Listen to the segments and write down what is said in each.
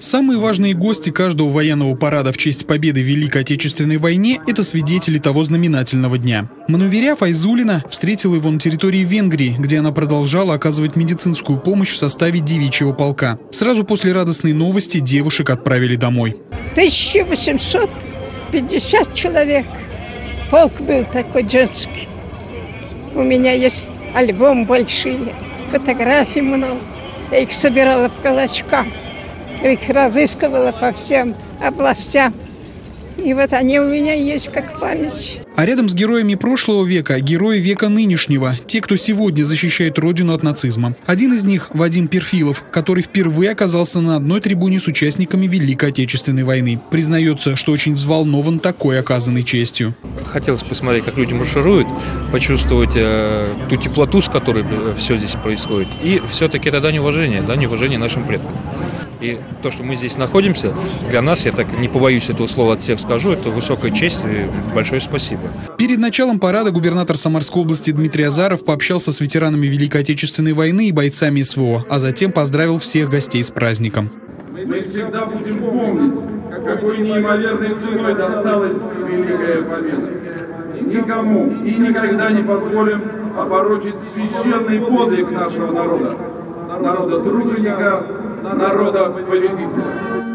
Самые важные гости каждого военного парада в честь победы в Великой Отечественной войне – это свидетели того знаменательного дня. Мануверя Файзулина встретила его на территории Венгрии, где она продолжала оказывать медицинскую помощь в составе девичьего полка. Сразу после радостной новости девушек отправили домой. 1850 человек. Полк был такой женский. У меня есть альбом большие, фотографий много. Я их собирала в калачках их разыскивала по всем областям. И вот они у меня есть как память. А рядом с героями прошлого века – герои века нынешнего, те, кто сегодня защищает родину от нацизма. Один из них – Вадим Перфилов, который впервые оказался на одной трибуне с участниками Великой Отечественной войны. Признается, что очень взволнован такой оказанной честью. Хотелось посмотреть, как люди маршируют, почувствовать э, ту теплоту, с которой э, все здесь происходит. И все-таки это дань уважения, дань уважения нашим предкам. И то, что мы здесь находимся, для нас, я так не побоюсь этого слова от всех скажу, это высокая честь и большое спасибо. Перед началом парада губернатор Самарской области Дмитрий Азаров пообщался с ветеранами Великой Отечественной войны и бойцами СВО, а затем поздравил всех гостей с праздником. Мы всегда будем помнить, какой неимоверной ценой досталась Великая Победа. Никому и никогда не позволим опорочить священный подвиг нашего народа, народа труженика, народа победителя.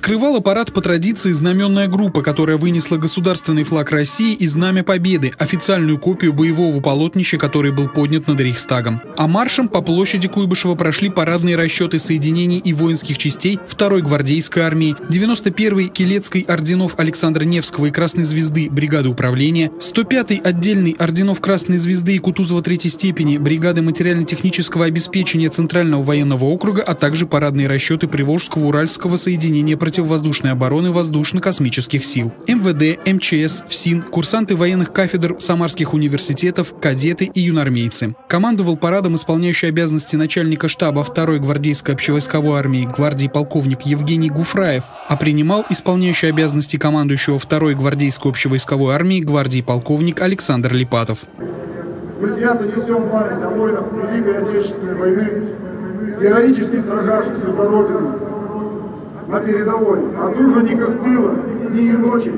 Открывала парад по традиции знаменная группа, которая вынесла государственный флаг России и Знамя Победы, официальную копию боевого полотнища, который был поднят над Рейхстагом. А маршем по площади Куйбышева прошли парадные расчеты соединений и воинских частей 2-й гвардейской армии, 91-й Килецкой орденов Александра Невского и Красной Звезды бригады управления, 105-й отдельный орденов Красной Звезды и Кутузова третьей степени бригады материально-технического обеспечения Центрального военного округа, а также парадные расчеты Приволжского Уральского соединения противовоздушной обороны воздушно-космических сил, МВД, МЧС, ФСИН, курсанты военных кафедр самарских университетов, кадеты и юнормейцы. Командовал парадом исполняющий обязанности начальника штаба 2-й гвардейской общевойсковой армии гвардии полковник Евгений Гуфраев, а принимал исполняющий обязанности командующего 2-й гвардейской общевойсковой армии гвардии полковник Александр Липатов. Свято несем память о воинах Великой Отечественной войны, героически сражавшихся за Родину, на передовой, о тружениках тыла, дни и ночи,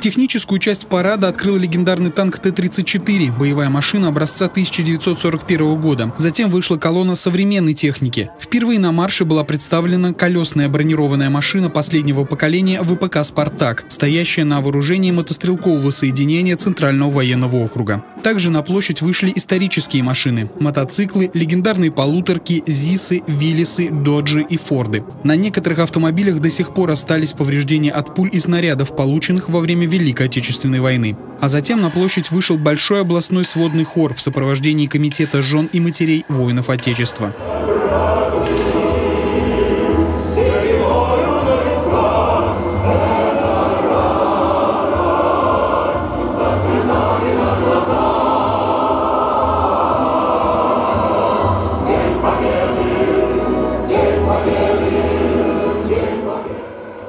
Техническую часть парада открыл легендарный танк Т-34, боевая машина образца 1941 года. Затем вышла колонна современной техники. Впервые на марше была представлена колесная бронированная машина последнего поколения ВПК «Спартак», стоящая на вооружении мотострелкового соединения Центрального военного округа. Также на площадь вышли исторические машины – мотоциклы, легендарные полуторки, ЗИСы, Виллисы, Доджи и Форды. На некоторых автомобилях до сих пор остались повреждения повреждения от пуль и снарядов, полученных во время Великой Отечественной войны. А затем на площадь вышел большой областной сводный хор в сопровождении Комитета жен и матерей воинов Отечества.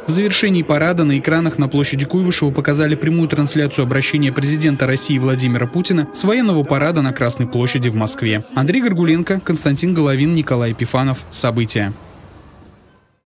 В завершении парада на экранах на площади Куйбышева показали прямую трансляцию обращения президента России Владимира Путина с военного парада на Красной площади в Москве. Андрей Горгуленко, Константин Головин, Николай Епифанов. События.